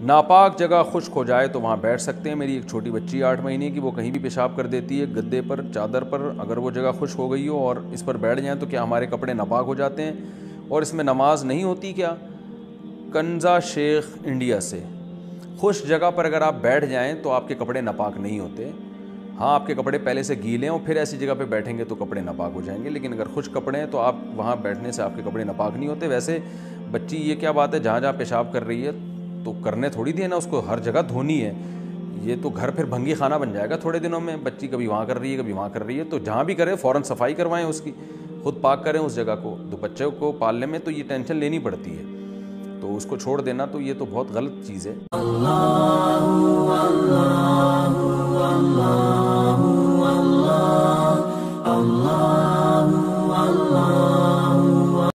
नापाक जगह खुश्क हो जाए तो वहाँ बैठ सकते हैं। मेरी एक छोटी बच्ची आठ महीने की, वो कहीं भी पेशाब कर देती है, गद्दे पर, चादर पर, अगर वो जगह खुश्क हो गई हो और इस पर बैठ जाएँ तो क्या हमारे कपड़े नापाक हो जाते हैं? और इसमें नमाज़ नहीं होती क्या? कंजा शेख इंडिया से। खुश जगह पर अगर आप बैठ जाएँ तो आपके कपड़े नापाक नहीं होते। हाँ आपके कपड़े पहले से गीले हैं और फिर ऐसी जगह पे बैठेंगे तो कपड़े नापाक हो जाएँगे। लेकिन अगर खुश कपड़े हैं तो आप वहाँ बैठने से आपके कपड़े नापाक नहीं होते। वैसे बच्ची, ये क्या बात है? जहाँ जहाँ पेशाब कर रही है तो करने थोड़ी दिए ना उसको हर जगह धोनी है ये तो घर फिर भंगी खाना बन जाएगा थोड़े दिनों में बच्ची कभी वहाँ कर रही है कभी वहाँ कर रही है तो जहाँ भी करें फ़ौरन सफ़ाई करवाएँ उसकी खुद पाक करें उस जगह को तो बच्चों को पालने में तो ये टेंशन लेनी पड़ती है तो उसको छोड़ देना तो ये तो बहुत गलत चीज़ है